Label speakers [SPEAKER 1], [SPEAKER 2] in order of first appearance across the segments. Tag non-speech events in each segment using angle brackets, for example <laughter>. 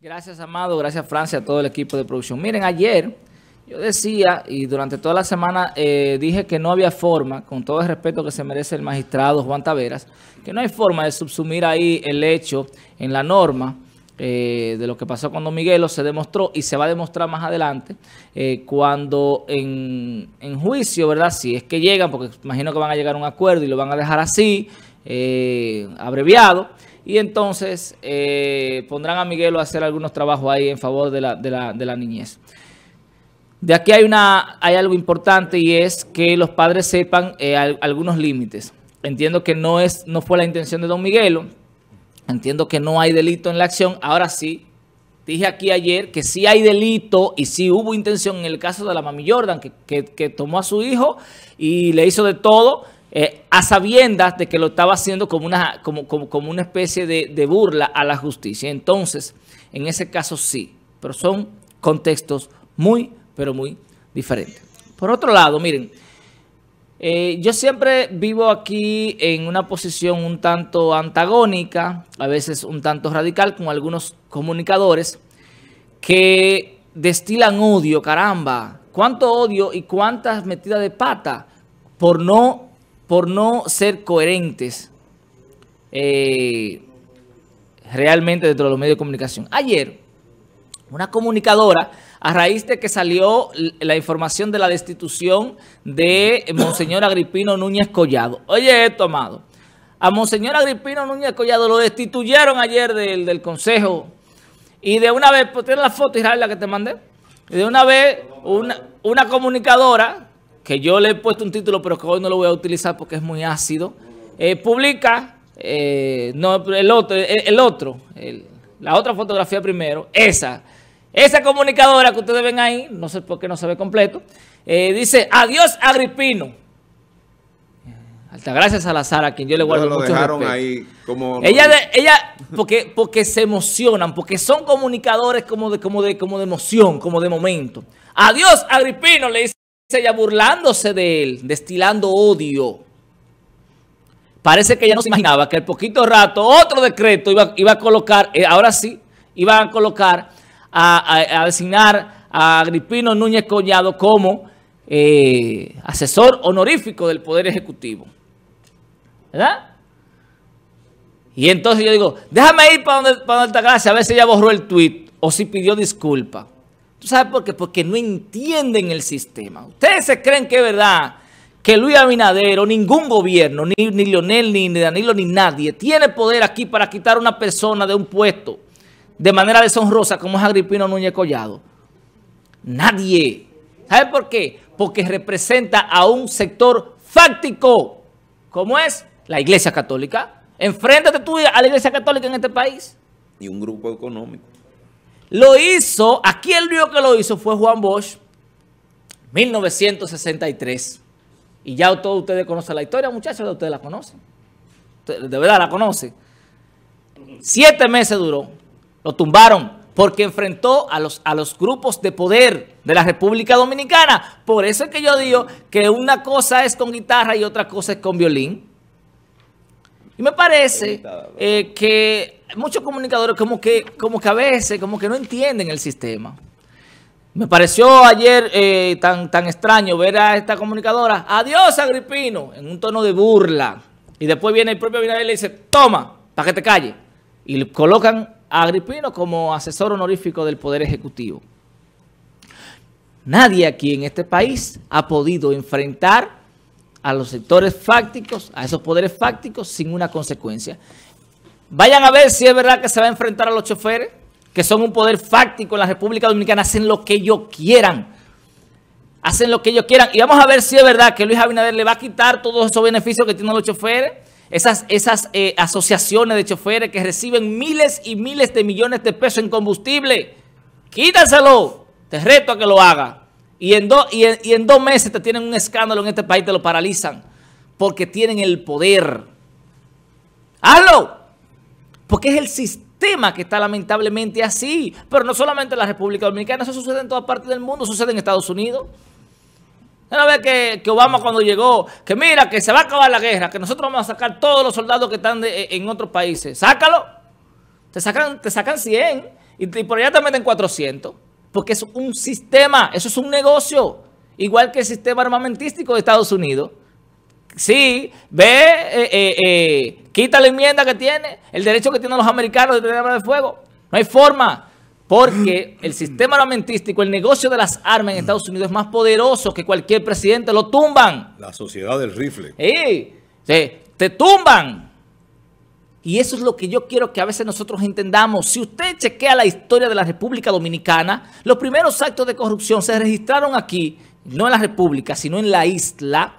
[SPEAKER 1] Gracias, Amado. Gracias, Francia, a todo el equipo de producción. Miren, ayer yo decía, y durante toda la semana eh, dije que no había forma, con todo el respeto que se merece el magistrado Juan Taveras, que no hay forma de subsumir ahí el hecho en la norma eh, de lo que pasó con Don Miguelo, se demostró y se va a demostrar más adelante eh, cuando en, en, juicio, ¿verdad? Si es que llegan, porque imagino que van a llegar a un acuerdo y lo van a dejar así, abreviado, y entonces eh, pondrán a Miguelo a hacer algunos trabajos ahí en favor de la, de la, de la niñez. De aquí hay, una, hay algo importante y es que los padres sepan eh, algunos límites. Entiendo que no, es, no fue la intención de don Miguelo, entiendo que no hay delito en la acción. Ahora sí, dije aquí ayer que sí hay delito y sí hubo intención en el caso de la mami Jordan, que, que, que tomó a su hijo y le hizo de todo eh, a sabiendas de que lo estaba haciendo como una, como, como, una especie de, burla a la justicia. Entonces, en ese caso sí, pero son contextos muy, pero muy diferentes. Por otro lado, miren, eh, yo siempre vivo aquí en una posición un tanto antagónica, a veces un tanto radical, con algunos comunicadores que destilan odio, caramba. ¿Cuánto odio y cuántas metidas de pata por no por no ser coherentes eh, realmente dentro de los medios de comunicación. Ayer, una comunicadora, a raíz de que salió la información de la destitución de <coughs> Monseñor Agripino Núñez Collado. Oye esto, amado. A Monseñor Agripino Núñez Collado lo destituyeron ayer del, del consejo. Y de una vez, pues tiene la foto, Israel, la que te mandé. Y de una vez, una, una comunicadora que yo le he puesto un título, pero que hoy no lo voy a utilizar porque es muy ácido, eh, publica, eh, no, el otro, el, otro la otra fotografía primero, esa, esa comunicadora que ustedes ven ahí, no sé por qué no se ve completo, eh, dice, adiós Agripino. Altagracia Salazar, a quien yo le guardo lo mucho dejaron ahí como... Ella, ella porque, porque se emocionan, porque son comunicadores como de, como, de, como de emoción, como de momento. Adiós Agripino, le dice ella burlándose de él, destilando odio. Parece que ella no se imaginaba que el poquito rato otro decreto iba, iba a colocar, eh, ahora sí, iba a colocar, a, designar a Agripino Núñez Collado como eh, asesor honorífico del Poder Ejecutivo. ¿Verdad? Y entonces yo digo, déjame ir para donde, para donde a ver si ella borró el tweet o si pidió disculpa. ¿Tú sabes por qué? Porque no entienden el sistema. Ustedes se creen que es verdad que Luis Abinader o ningún gobierno, ni, ni Lionel, ni, Danilo, ni nadie, tiene poder aquí para quitar a una persona de un puesto de manera deshonrosa como es Agripino Núñez Collado. Nadie. ¿Sabe por qué? Porque representa a un sector fáctico, como es la Iglesia Católica. Enfréntate tú a la Iglesia Católica en este país.
[SPEAKER 2] Y un grupo económico.
[SPEAKER 1] Lo hizo, aquí el único que lo hizo fue Juan Bosch, 1963. Y ya todos ustedes conocen la historia, muchachos, ustedes la conocen. De verdad la conocen. Siete meses duró. Lo tumbaron porque enfrentó a los, a los grupos de poder de la República Dominicana. Por eso es que yo digo que una cosa es con guitarra y otra cosa es con violín. Y me parece eh, que muchos comunicadores como que, como que a veces como que no entienden el sistema. Me pareció ayer eh, tan, tan extraño ver a esta comunicadora, adiós Agripino, en un tono de burla. Y después viene el propio Abinader y le dice, toma, para que te calle. Y colocan a Agripino como asesor honorífico del Poder Ejecutivo. Nadie aquí en este país ha podido enfrentar a los sectores fácticos, a esos poderes fácticos, sin una consecuencia. Vayan a ver si es verdad que se va a enfrentar a los choferes, que son un poder fáctico en la República Dominicana, hacen lo que ellos quieran. Hacen lo que ellos quieran. Y vamos a ver si es verdad que Luis Abinader le va a quitar todos esos beneficios que tienen los choferes, esas, eh, asociaciones de choferes que reciben miles y miles de millones de pesos en combustible. Quítaselo. Te reto a que lo haga. Y en, y, y en dos meses te tienen un escándalo en este país, te lo paralizan. Porque tienen el poder. ¡Hazlo! Porque es el sistema que está lamentablemente así. Pero no solamente en la República Dominicana, eso sucede en todas partes del mundo, sucede en Estados Unidos. Una vez que, Obama cuando llegó, que mira, que se va a acabar la guerra, que nosotros vamos a sacar todos los soldados que están en otros países. Sácalo. Te sacan, te sacan 100 y, por allá te meten 400, porque es un sistema, eso es un negocio, igual que el sistema armamentístico de Estados Unidos. Sí, ve, eh, eh, eh, quita la enmienda que tiene, el derecho que tienen los americanos de tener armas de fuego. No hay forma. Porque <clears throat> el sistema armamentístico, el negocio de las armas en Estados Unidos es más poderoso que cualquier presidente. Lo tumban.
[SPEAKER 3] La sociedad del rifle.
[SPEAKER 1] Sí, te tumban. Y eso es lo que yo quiero que a veces nosotros entendamos. Si usted chequea la historia de la República Dominicana, los primeros actos de corrupción se registraron aquí, no en la República, sino en la isla,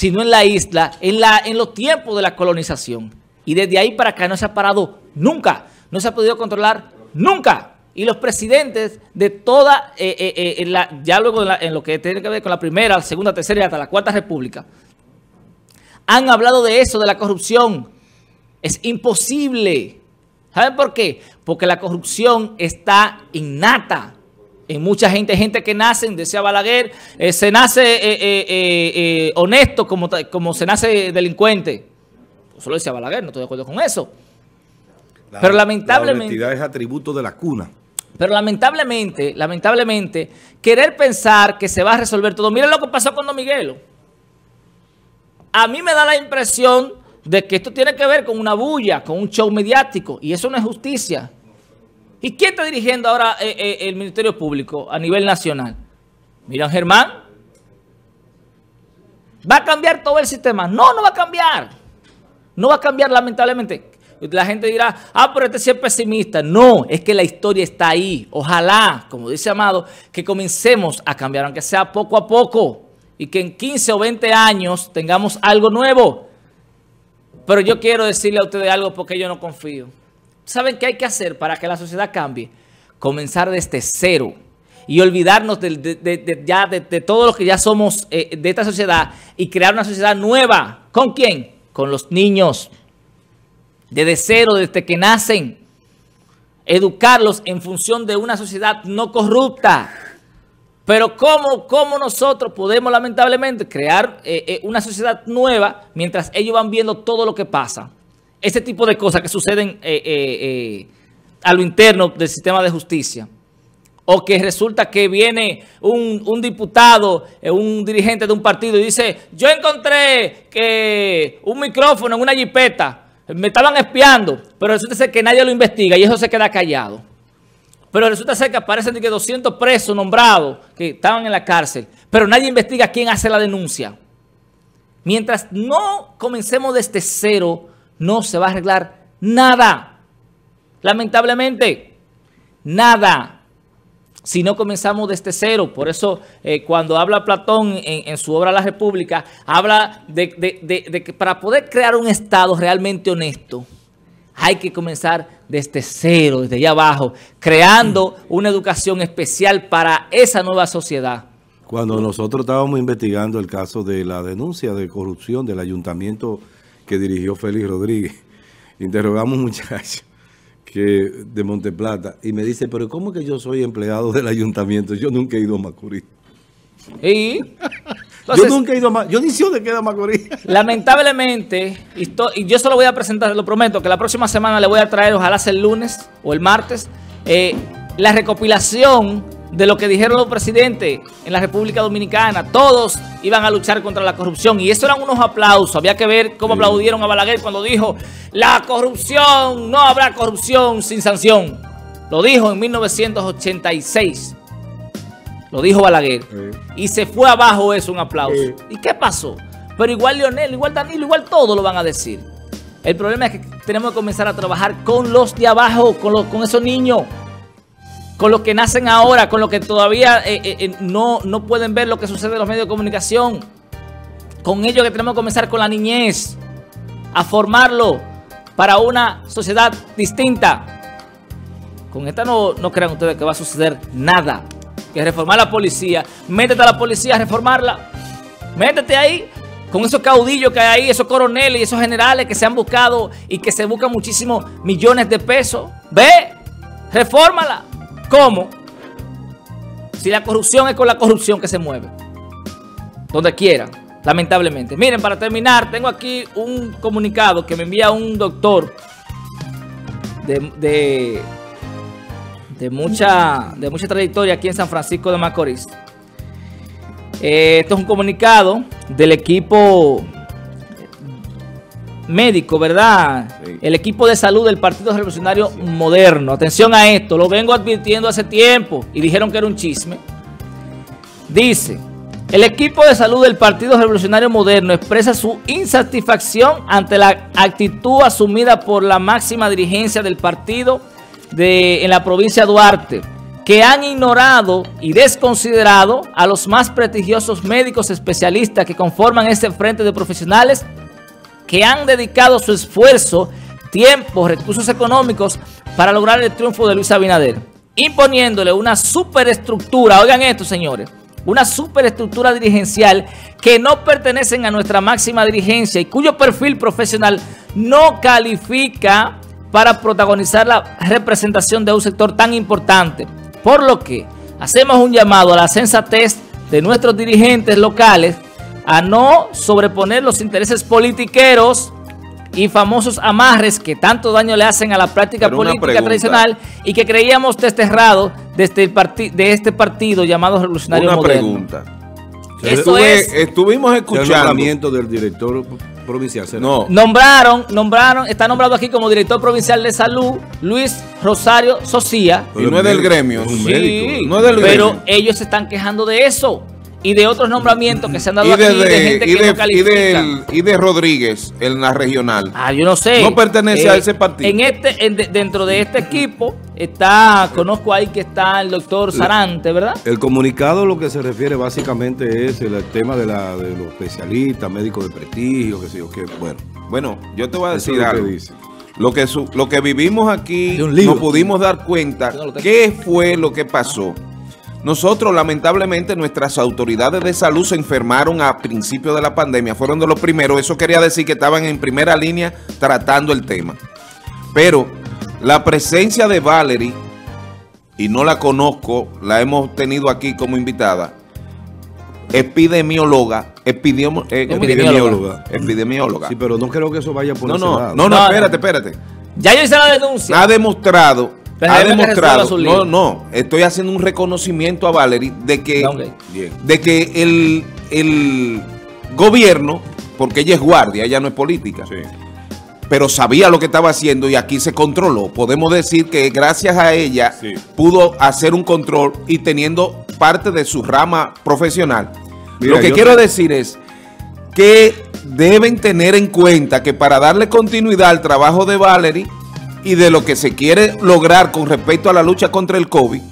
[SPEAKER 1] sino en la isla, en, la, en los tiempos de la colonización. Y desde ahí para acá no se ha parado nunca no se ha podido controlar nunca. Y los presidentes de toda, eh, eh, eh, ya luego en, lo que tiene que ver con la primera, la segunda, tercera y hasta la cuarta república, han hablado de eso, de la corrupción. Es imposible. ¿Saben por qué? Porque la corrupción está innata en mucha gente. Gente que nace, decía Balaguer, se nace honesto como, como se nace delincuente. Eso lo decía Balaguer, no estoy de acuerdo con eso pero lamentablemente...
[SPEAKER 3] La es atributo de la cuna.
[SPEAKER 1] Pero lamentablemente, lamentablemente, querer pensar que se va a resolver todo. Miren lo que pasó con Don Miguelo. A mí me da la impresión de que esto tiene que ver con una bulla, con un show mediático, y eso no es justicia. ¿Y quién está dirigiendo ahora eh, eh, el Ministerio Público a nivel nacional? Miran Germán. ¿Va a cambiar todo el sistema? No, no va a cambiar. No va a cambiar lamentablemente. La gente dirá, ah, pero este sí es pesimista. No, es que la historia está ahí. Ojalá, como dice Amado, que comencemos a cambiar, aunque sea poco a poco. Y que en 15 o 20 años tengamos algo nuevo. Pero yo quiero decirle a ustedes algo porque yo no confío. ¿Saben qué hay que hacer para que la sociedad cambie? Comenzar desde cero y olvidarnos de, ya de, todo lo que ya somos eh, de esta sociedad y crear una sociedad nueva. ¿Con quién? Con los niños desde cero, desde que nacen. Educarlos en función de una sociedad no corrupta. Pero ¿cómo, cómo nosotros podemos lamentablemente crear eh, eh, una sociedad nueva mientras ellos van viendo todo lo que pasa? Ese tipo de cosas que suceden eh, a lo interno del sistema de justicia. O que resulta que viene un, un, diputado, un dirigente de un partido y dice, yo encontré que un micrófono en una jipeta me estaban espiando, pero resulta ser que nadie lo investiga y eso se queda callado. Pero resulta ser que aparecen que 200 presos nombrados que estaban en la cárcel, pero nadie investiga quién hace la denuncia. Mientras no comencemos desde cero, no se va a arreglar nada. Lamentablemente, nada si no comenzamos desde cero. Por eso eh, cuando habla Platón en, su obra La República, habla de, que para poder crear un Estado realmente honesto, hay que comenzar desde cero, desde allá abajo, creando una educación especial para esa nueva sociedad.
[SPEAKER 3] Cuando nosotros estábamos investigando el caso de la denuncia de corrupción del ayuntamiento que dirigió Félix Rodríguez, <laughs> interrogamos muchachos que de Monteplata y me dice, pero ¿cómo que yo soy empleado del ayuntamiento? Yo nunca he ido a Macorís.
[SPEAKER 1] ¿Y? <laughs>
[SPEAKER 3] yo nunca he ido a Macorís. Yo ni sé dónde queda Macorís. <laughs>
[SPEAKER 1] Lamentablemente, y yo solo voy a presentar, lo prometo, que la próxima semana le voy a traer, ojalá sea el lunes o el martes, eh, la recopilación de lo que dijeron los presidentes en la República Dominicana. Todos iban a luchar contra la corrupción y eso eran unos aplausos. Había que ver cómo aplaudieron a Balaguer cuando dijo la corrupción, no habrá corrupción sin sanción. Lo dijo en 1986. Lo dijo Balaguer. Y se fue abajo eso, un aplauso. ¿Y qué pasó? Pero igual Leonel, igual Danilo, igual todos lo van a decir. El problema es que tenemos que comenzar a trabajar con los de abajo, con, los, con esos niños con los que nacen ahora, con los que todavía eh, eh, eh, no, no pueden ver lo que sucede en los medios de comunicación. Con ellos que tenemos que comenzar con la niñez, a formarlo para una sociedad distinta. Con esta no, no crean ustedes que va a suceder nada. Que reformar la policía, métete a la policía a reformarla. Métete ahí con esos caudillos que hay ahí, esos coroneles y esos generales que se han buscado y que se buscan muchísimos millones de pesos. Ve, reformala. ¿Cómo? Si la corrupción es con la corrupción que se mueve. Donde quiera, lamentablemente. Miren, para terminar, tengo aquí un comunicado que me envía un doctor de, de, mucha, de mucha trayectoria aquí en San Francisco de Macorís. Eh, esto es un comunicado del equipo médico, ¿verdad?
[SPEAKER 2] Sí.
[SPEAKER 1] El equipo de salud del Partido Revolucionario Moderno. Atención a esto, lo vengo advirtiendo hace tiempo y dijeron que era un chisme. Dice, el equipo de salud del Partido Revolucionario Moderno expresa su insatisfacción ante la actitud asumida por la máxima dirigencia del partido de, en la provincia de Duarte, que han ignorado y desconsiderado a los más prestigiosos médicos especialistas que conforman este frente de profesionales que han dedicado su esfuerzo, tiempo, recursos económicos para lograr el triunfo de Luis Abinader, imponiéndole una superestructura, oigan esto señores, una superestructura dirigencial que no pertenecen a nuestra máxima dirigencia y cuyo perfil profesional no califica para protagonizar la representación de un sector tan importante. Por lo que hacemos un llamado a la sensatez de nuestros dirigentes locales a no sobreponer los intereses politiqueros y famosos amarres que tanto daño le hacen a la práctica
[SPEAKER 2] Pero
[SPEAKER 1] política tradicional y que creíamos desterrado desde el parti- de este partido llamado Revolucionario
[SPEAKER 2] Una
[SPEAKER 1] Moderno.
[SPEAKER 2] pregunta.
[SPEAKER 1] Eso
[SPEAKER 2] Estuve-
[SPEAKER 1] es.
[SPEAKER 2] Estuvimos
[SPEAKER 3] El
[SPEAKER 2] escuchando.
[SPEAKER 3] nombramiento del director provincial. ¿será?
[SPEAKER 2] No,
[SPEAKER 1] Nombraron, nombraron, está nombrado aquí como director provincial de salud Luis Rosario Socía.
[SPEAKER 2] y no es del gremio.
[SPEAKER 3] Es un
[SPEAKER 1] Sí,
[SPEAKER 3] médico.
[SPEAKER 2] no es del
[SPEAKER 1] pero
[SPEAKER 2] gremio.
[SPEAKER 1] ellos se están quejando de eso y de otros nombramientos que se han dado
[SPEAKER 2] y
[SPEAKER 1] aquí
[SPEAKER 2] de,
[SPEAKER 1] de, gente
[SPEAKER 2] y
[SPEAKER 1] que
[SPEAKER 2] de-
[SPEAKER 1] no
[SPEAKER 2] y
[SPEAKER 1] califica.
[SPEAKER 2] del- y de Rodríguez en la regional.
[SPEAKER 1] Ah, yo no sé. Eh,
[SPEAKER 2] No pertenece a ese partido.
[SPEAKER 1] En este, en de- dentro de este equipo está, conozco ahí que está el doctor Sarante, ¿verdad?
[SPEAKER 3] El comunicado lo que se refiere básicamente es el, tema de, la, de los especialistas, médicos de prestigio, que sé yo qué. Bueno,
[SPEAKER 2] Bueno, yo te voy a
[SPEAKER 3] eso
[SPEAKER 2] decir
[SPEAKER 3] es lo que
[SPEAKER 2] algo.
[SPEAKER 3] dice.
[SPEAKER 2] Lo que, su- lo que vivimos aquí, nos pudimos dar cuenta qué fue lo que pasó. Nosotros, lamentablemente, nuestras autoridades de salud se enfermaron a principios de la pandemia, fueron de los primeros. Eso quería decir que estaban en primera línea tratando el tema. Pero la presencia de Valerie, y no la conozco, la hemos tenido aquí como invitada, epidemióloga, eh,
[SPEAKER 1] Epidemióloga.
[SPEAKER 2] epidemióloga.
[SPEAKER 3] Sí, pero no creo que eso vaya por
[SPEAKER 2] No,
[SPEAKER 3] ese
[SPEAKER 2] no,
[SPEAKER 3] lado.
[SPEAKER 2] no, no,
[SPEAKER 1] No,
[SPEAKER 2] espérate, espérate.
[SPEAKER 1] Ya yo hice la denuncia.
[SPEAKER 2] Ha demostrado,
[SPEAKER 1] Pero
[SPEAKER 2] ha demostrado, no, no, estoy haciendo un reconocimiento a Valerie de que.
[SPEAKER 3] Bien.
[SPEAKER 2] de que el, el gobierno, porque ella es guardia, ella no es política,
[SPEAKER 3] Sí.
[SPEAKER 2] pero sabía lo que estaba haciendo y aquí se controló. Podemos decir que gracias a ella
[SPEAKER 3] Sí.
[SPEAKER 2] pudo hacer un control y teniendo parte de su rama profesional.
[SPEAKER 3] Mira,
[SPEAKER 2] lo que quiero
[SPEAKER 3] te-
[SPEAKER 2] decir es que deben tener en cuenta que para darle continuidad al trabajo de Valerie y de lo que se quiere lograr con respecto a la lucha contra el COVID,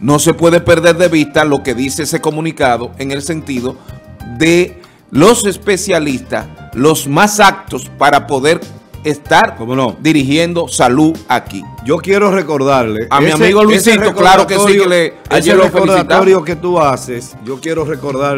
[SPEAKER 2] no se puede perder de vista lo que dice ese comunicado en el sentido de los especialistas, los más aptos para poder estar
[SPEAKER 3] ¿Cómo no?
[SPEAKER 2] dirigiendo salud aquí.
[SPEAKER 3] Yo quiero recordarle
[SPEAKER 2] A mi
[SPEAKER 3] ese-
[SPEAKER 2] amigo
[SPEAKER 3] ese
[SPEAKER 2] Luisito, claro que sí, que le-
[SPEAKER 3] recordatorio-
[SPEAKER 2] ayer
[SPEAKER 3] ese
[SPEAKER 2] lo felicitamos.
[SPEAKER 3] que tú haces, yo quiero recordar